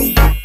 Bye.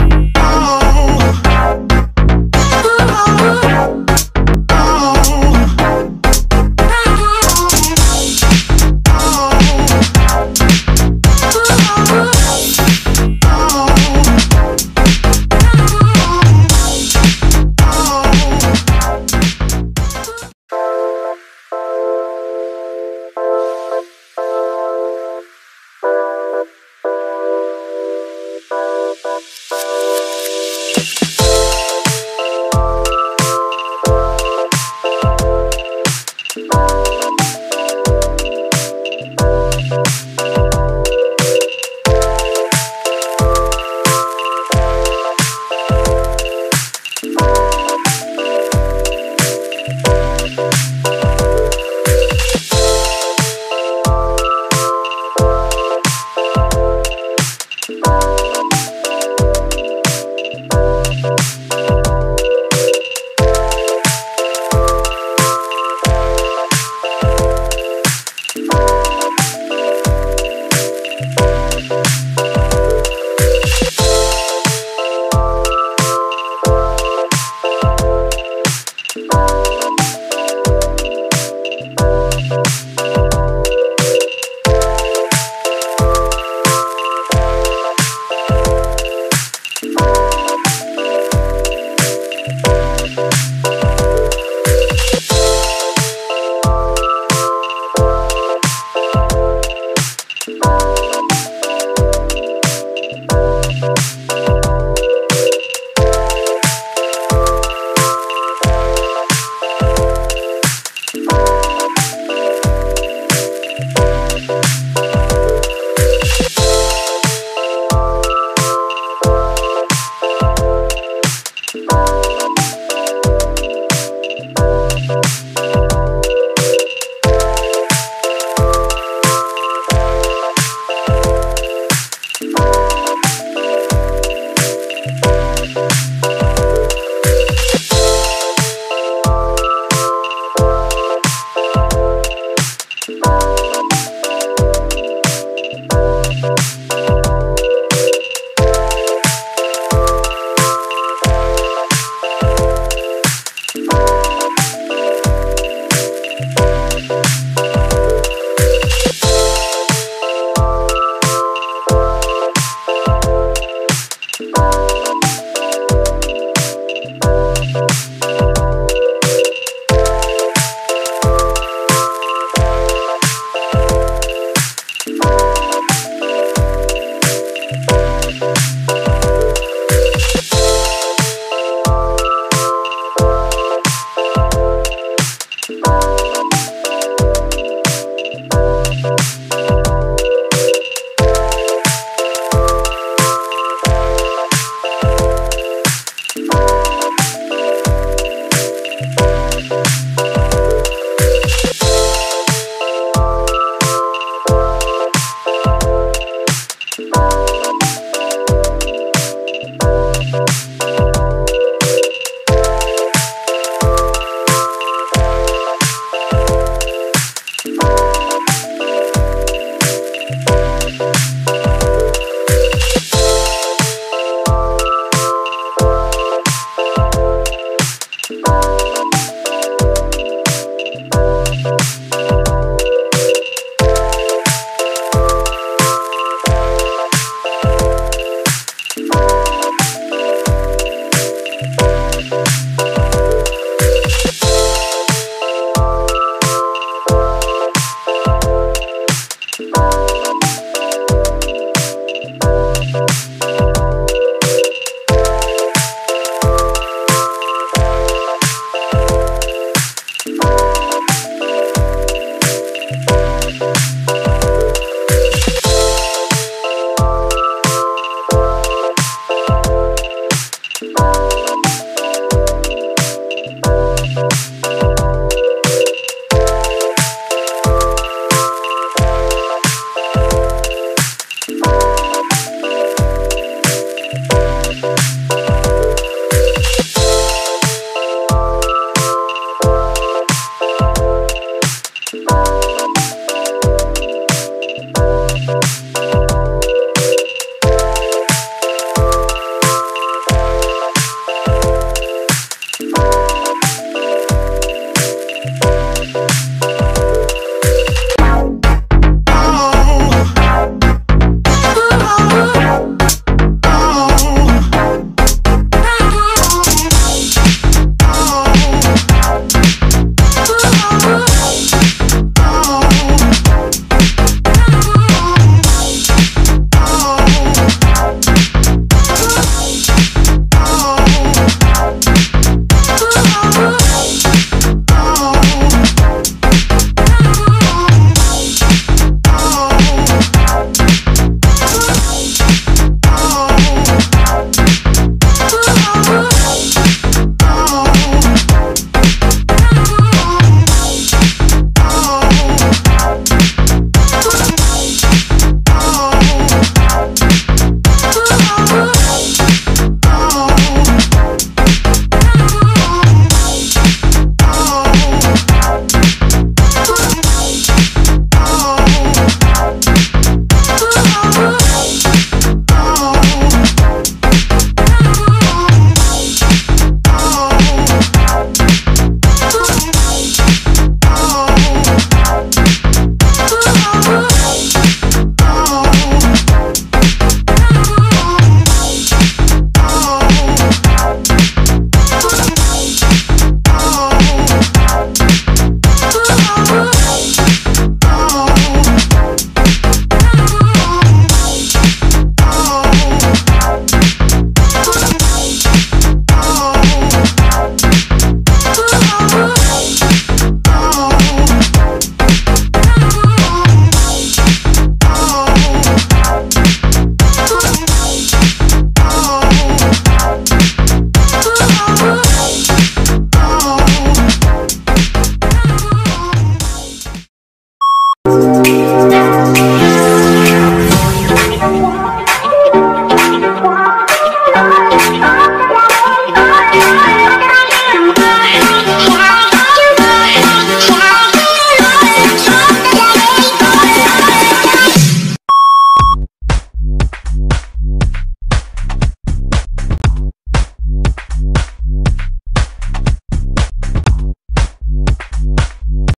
you